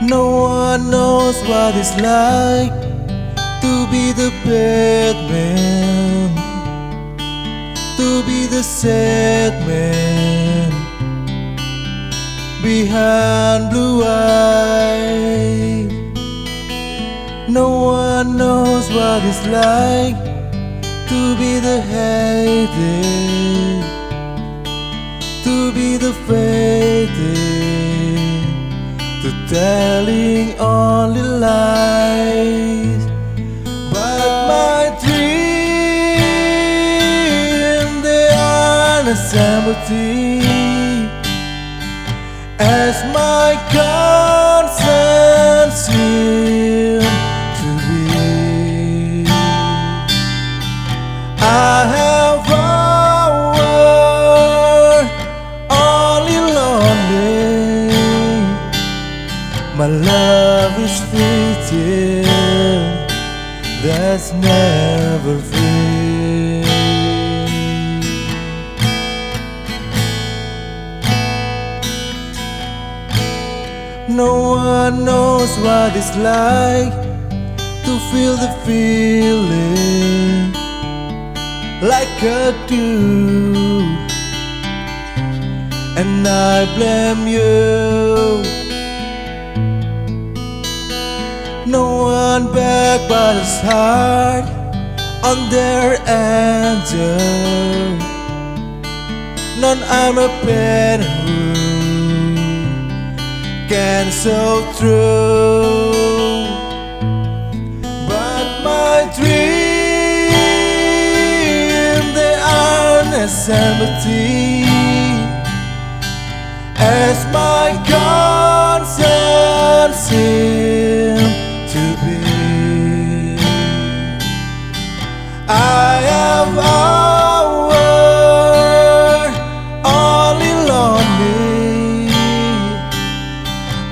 No one knows what it's like to be the bad man, to be the sad man behind blue eyes. No one knows what it's like to be the hated, to be the to telling only lies. But my dream, they are the sympathy as my conscience love is that's never free. No one knows what it's like to feel the feeling like I do. And I blame you. But it's hard on their angel. None I'm a and can so true. But my dream they are as empty as my conscience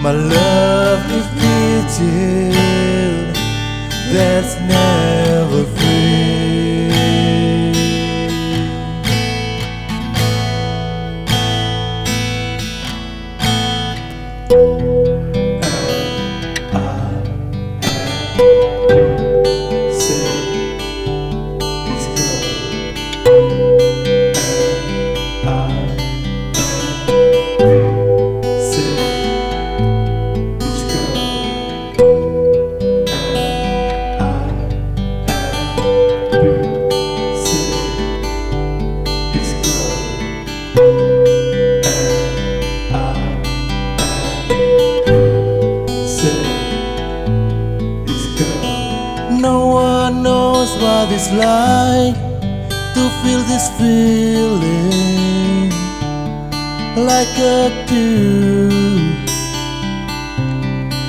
My love is fleeting, that's never free. Knows what it's like to feel this feeling like a do.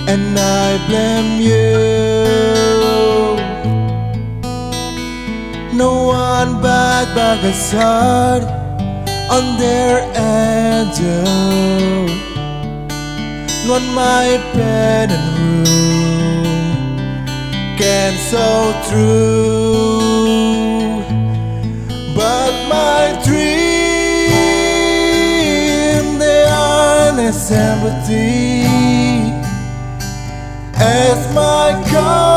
And I blame you. No one but Baga's heart on their angel. Not my pen and room can so true. But my dream they are as empty as my conscience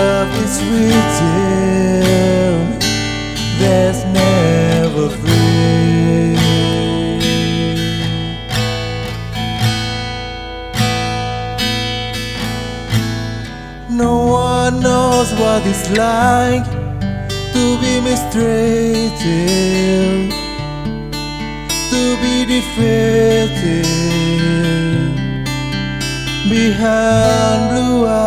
love is written, there's never free. No one knows what it's like to be mistreated, to be defeated behind blue eyes.